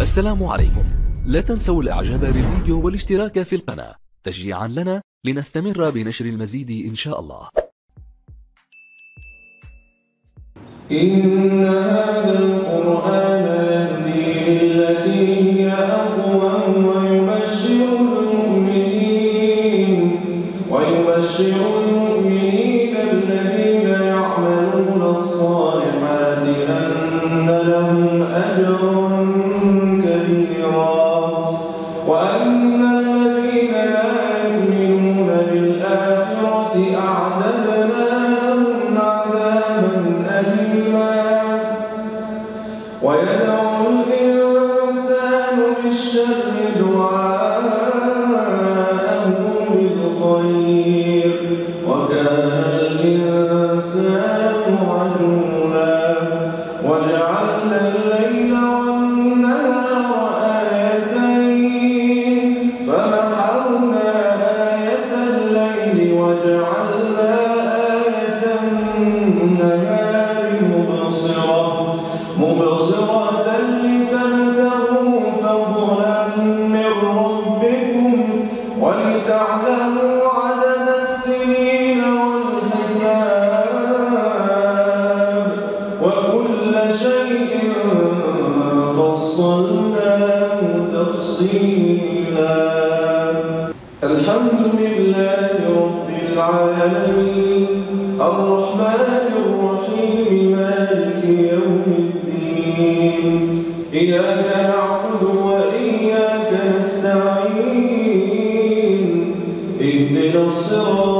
السلام عليكم. لا تنسوا الاعجاب بالفيديو والاشتراك في القناة. تشجيعا لنا لنستمر بنشر المزيد إن شاء الله. إن هذا القرآن يهدي للتي هي أقوم ويبشر المؤمنين ويبشر المؤمنين آية وجعلنا آية النهار ولتعلموا عدد السنين والحساب وكل شيء فصلناه تفصيلا. الحمد لله رب العالمين. الرحمن الرحيم مالك يوم الدين. إياك نعبد نستعين. اهدنا الصراط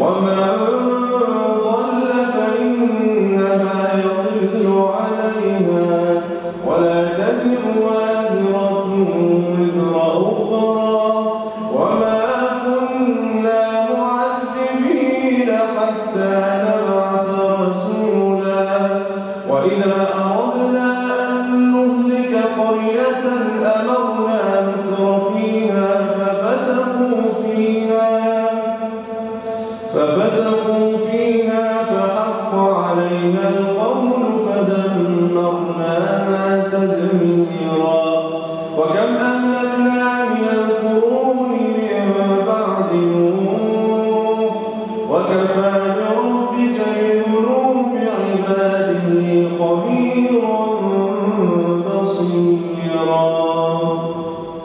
أمرنا متر فيها ففسقوا فيها